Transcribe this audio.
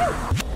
Woo!